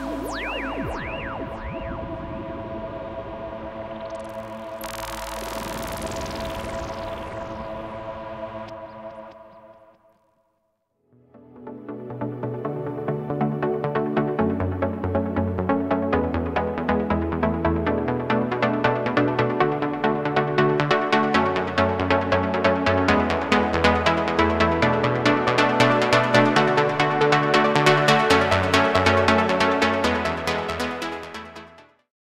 Yeah.